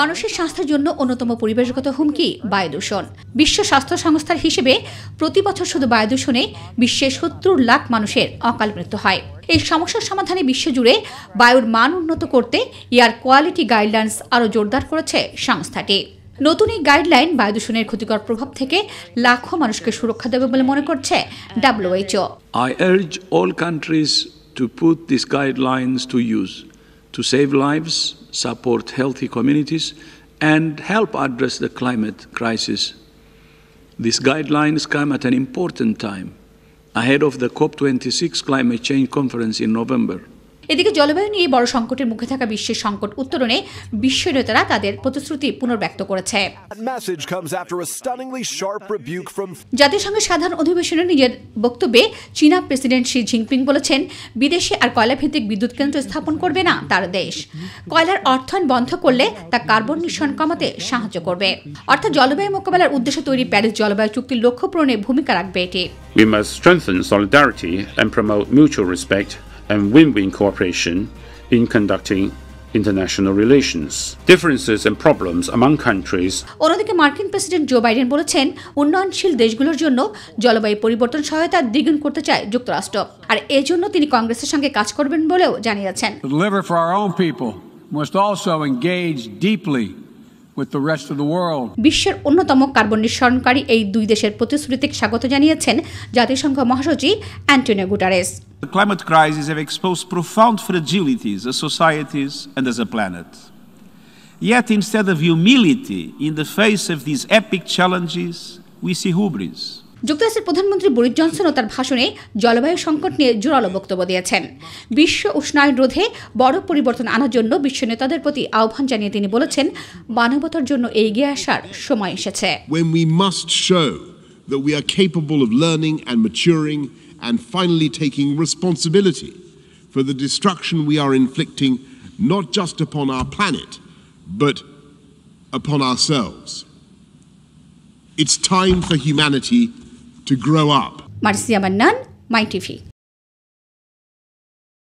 মানুষের স্বাস্থ্যের জন্য অন্যতম পরিবেশগত হুমকি বায়ু দূষণ বিশ্ব স্বাস্থ্য সংস্থার হিসেবে প্রতি বছর শুধু বায়ু দূষণে বিশ্বে সত্তর লাখ মানুষের অকাল মৃত্যু হয়। এই সমস্যার সমাধানে বিশ্বজুড়ে বায়ুর মান উন্নত করতে এয়ার কোয়ালিটি গাইডলাইন্স আরও জোরদার করেছে সংস্থাটি। নতুন এই গাইডলাইন বায়ু দূষণের ক্ষতিকর প্রভাব থেকে লাখো মানুষকে সুরক্ষা দেবে বলে মনে করছে WHO. I urge all countries to put these guidelines to use to save lives, support healthy communities, and help address the climate crisis. These guidelines come at an important time ahead of the COP26 climate change conference in November. এদিকে জলবায়ু নিয়ে বড় সংকটের মুখে থাকা বিশ্বের সংকট উত্তরণে বিশ্ব নেতারা তাদের প্রতিশ্রুতি পুনর্ব্যক্ত করেছে। জাতিসংঘের সাধারণ অধিবেশনে নিজের বক্তব্যে চীনা প্রেসিডেন্ট শি জিনপিং বলেছেন বিদেশে আর কয়লাভিত্তিক বিদ্যুৎ কেন্দ্র স্থাপন করবে না তার দেশ। কয়লার অর্থায়ন বন্ধ করলে তা কার্বন নিঃসরণ কমাতে সাহায্য করবে। অর্থাৎ জলবায়ু মোকাবেলার উদ্দেশ্যে তৈরি প্যারিস জলবায়ু চুক্তির লক্ষ্য পূরণে ভূমিকা রাখবে এটি। We must strengthen solidarity and promote mutual respect and win win cooperation in conducting international relations. Differences and problems among countries অন্যদিকে মার্কিন প্রেসিডেন্ট জো বাইডেন বলেছেন উন্নয়নশীল দেশগুলোর জন্য জলবায়ু পরিবর্তন সহায়তা দ্বিগুণ করতে চায় যুক্তরাষ্ট্র আর এজন্য তিনি কংগ্রেসের সঙ্গে কাজ করবেন বলেও জানিয়েছেন deliver for our own people, must also engage deeply বিশ্বের অন্যতম কার্বন নিঃসরণকারী এই দুই দেশের প্রতিশ্রুতিকে স্বাগত জানিয়েছেন জাতিসংঘ মহাসচিব Antonio Guterres The climate crisis have exposed profound fragilities as societies and as a planet. Yet instead of humility in the face of these epic challenges, we see hubris. যুক্তরাষ্ট্রের প্রধানমন্ত্রী বরিস জনসনও তার ভাষণে জলবায়ু সংকট নিয়ে জোরালো বক্তব্য দিয়েছেন বিশ্ব উষ্ণায়ন রোধে বড় পরিবর্তন আনার জন্য বিশ্ব নেতাদের প্রতি আহ্বান জানিয়ে তিনি বলেছেন মানবতার জন্য এগিয়ে আসার সময় এসেছে that we are capable of learning and maturing and finally taking responsibility for the destruction we are inflicting not just upon our planet, but upon ourselves. It's time for humanity to grow up. Marcia Mannan my TV